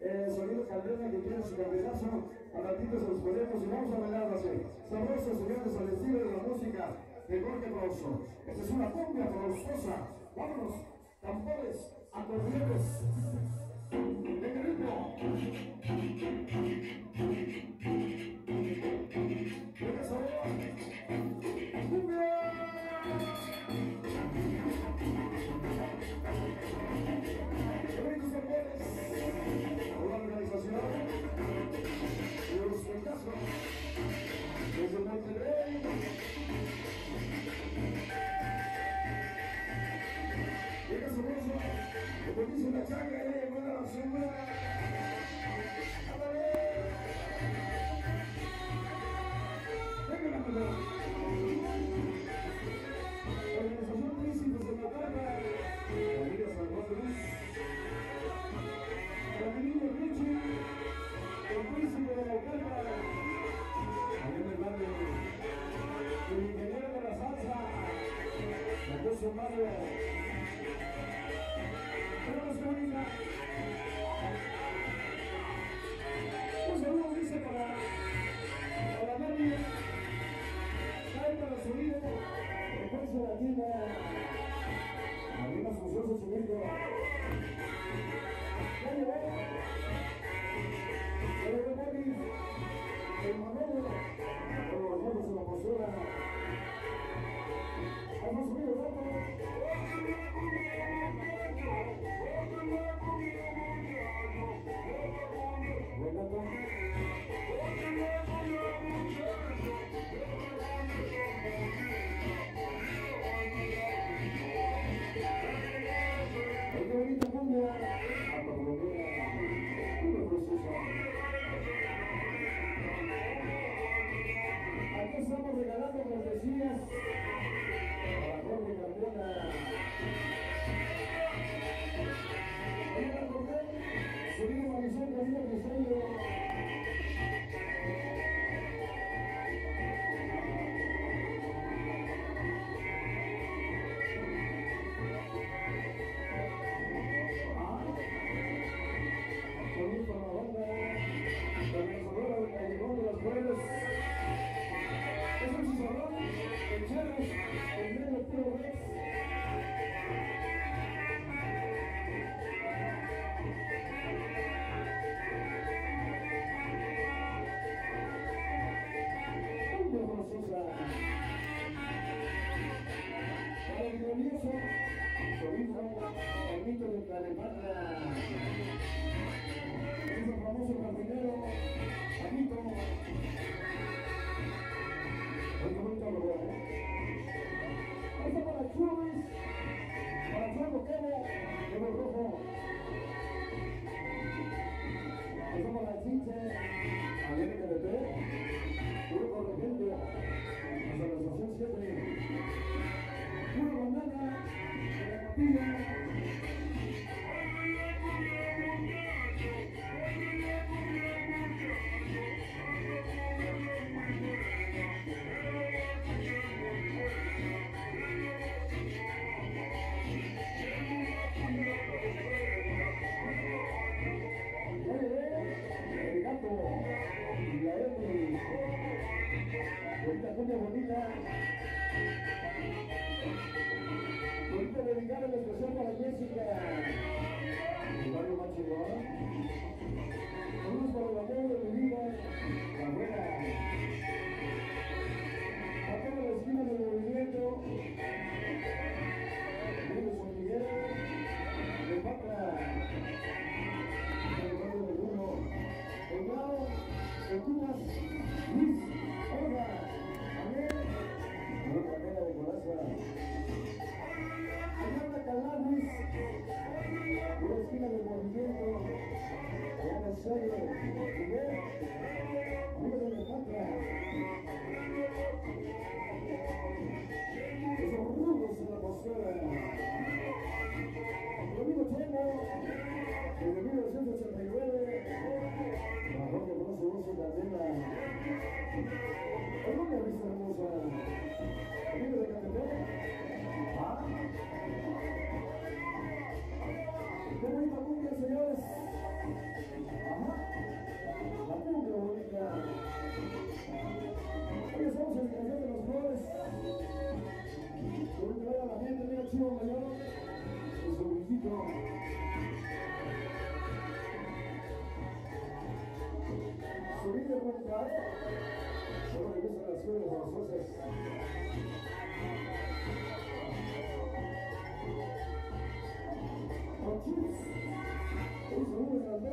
eh, sonidos calderos que tiene su campeonato. A ratito se los ponemos y vamos a bailar así. Sabrosos señores al estilo de la música de Jorge Bronzo. Esta es una cumbia vergonzosa. Vámonos, tambores. Mother. Thank you.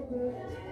De Roncar.